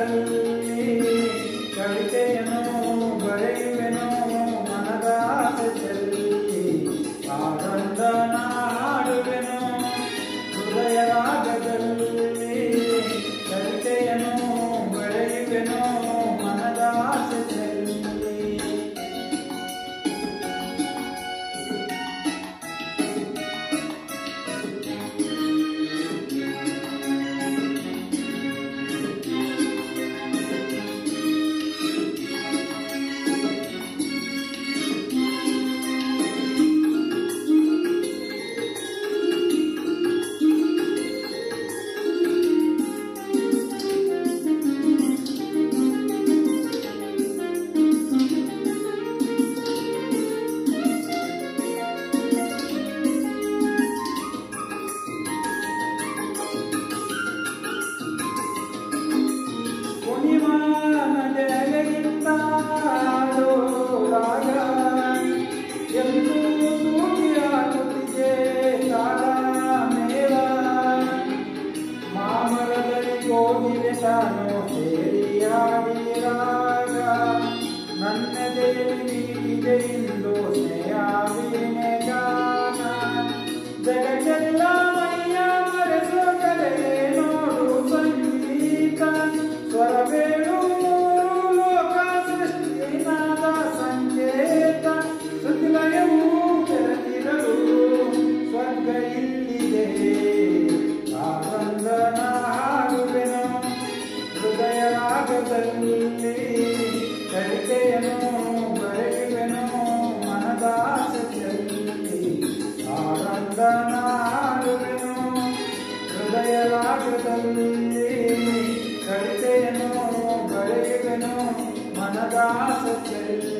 earth. Second to love. करते नो करते मन दास चल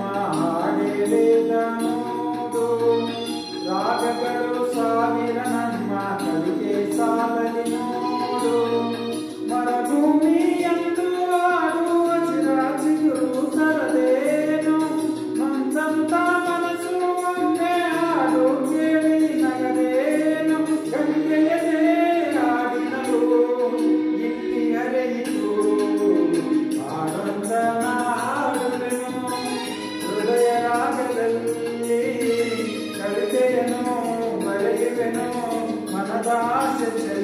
Shabbat